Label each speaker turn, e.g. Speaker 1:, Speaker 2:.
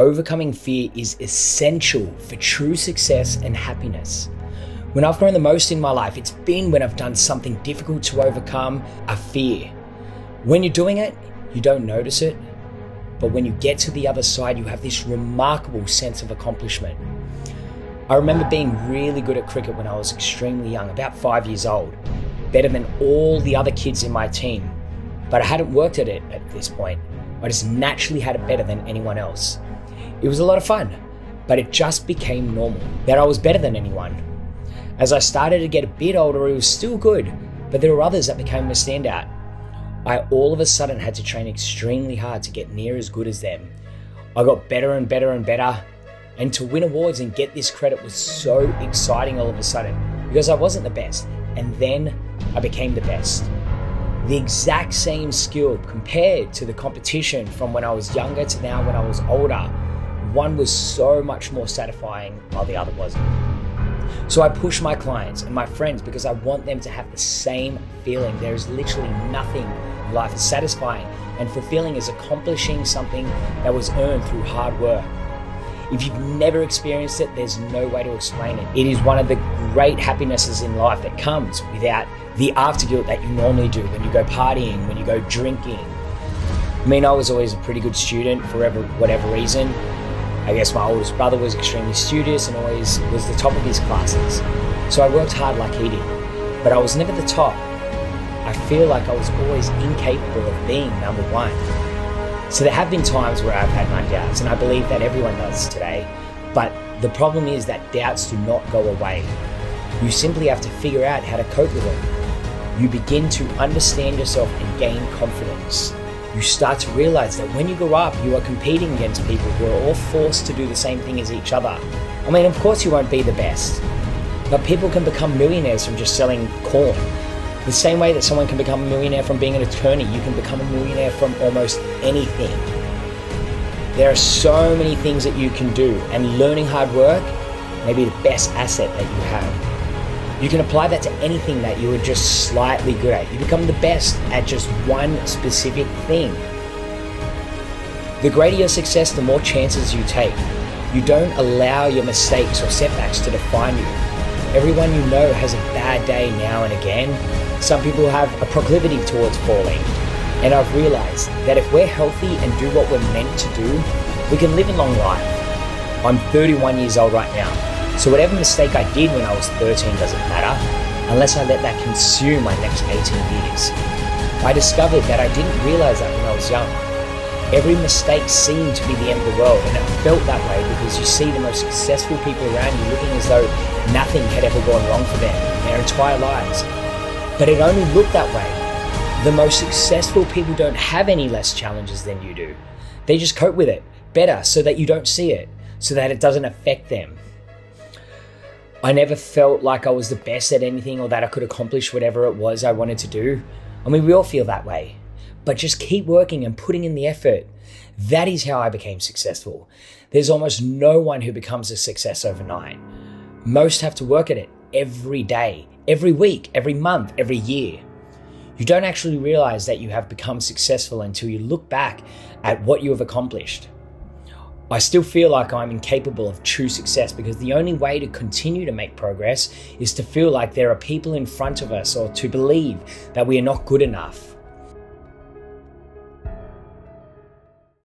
Speaker 1: Overcoming fear is essential for true success and happiness. When I've grown the most in my life, it's been when I've done something difficult to overcome a fear. When you're doing it, you don't notice it, but when you get to the other side, you have this remarkable sense of accomplishment. I remember being really good at cricket when I was extremely young, about five years old, better than all the other kids in my team. But I hadn't worked at it at this point. I just naturally had it better than anyone else. It was a lot of fun, but it just became normal that I was better than anyone. As I started to get a bit older, it was still good, but there were others that became a standout. I all of a sudden had to train extremely hard to get near as good as them. I got better and better and better, and to win awards and get this credit was so exciting all of a sudden because I wasn't the best, and then I became the best. The exact same skill compared to the competition from when I was younger to now when I was older, one was so much more satisfying while the other wasn't. So I push my clients and my friends because I want them to have the same feeling. There is literally nothing in life as satisfying and fulfilling as accomplishing something that was earned through hard work. If you've never experienced it, there's no way to explain it. It is one of the great happinesses in life that comes without the after guilt that you normally do when you go partying, when you go drinking. I mean, I was always a pretty good student for whatever reason. I guess my oldest brother was extremely studious and always was the top of his classes. So I worked hard like he did, but I was never the top. I feel like I was always incapable of being number one. So there have been times where I've had my doubts, and I believe that everyone does today. But the problem is that doubts do not go away. You simply have to figure out how to cope with them. You begin to understand yourself and gain confidence you start to realize that when you grow up, you are competing against people who are all forced to do the same thing as each other. I mean, of course, you won't be the best, but people can become millionaires from just selling corn. The same way that someone can become a millionaire from being an attorney, you can become a millionaire from almost anything. There are so many things that you can do, and learning hard work may be the best asset that you have. You can apply that to anything that you are just slightly good at. You become the best at just one specific thing. The greater your success, the more chances you take. You don't allow your mistakes or setbacks to define you. Everyone you know has a bad day now and again. Some people have a proclivity towards falling. And I've realized that if we're healthy and do what we're meant to do, we can live a long life. I'm 31 years old right now. So whatever mistake I did when I was 13 doesn't matter unless I let that consume my next 18 years. I discovered that I didn't realize that when I was young. Every mistake seemed to be the end of the world, and it felt that way because you see the most successful people around you looking as though nothing had ever gone wrong for them in their entire lives. But it only looked that way. The most successful people don't have any less challenges than you do. They just cope with it better so that you don't see it, so that it doesn't affect them. I never felt like I was the best at anything or that I could accomplish whatever it was I wanted to do. I mean, we all feel that way. But just keep working and putting in the effort. That is how I became successful. There's almost no one who becomes a success overnight. Most have to work at it every day, every week, every month, every year. You don't actually realize that you have become successful until you look back at what you have accomplished. I still feel like I'm incapable of true success because the only way to continue to make progress is to feel like there are people in front of us or to believe that we are not good enough.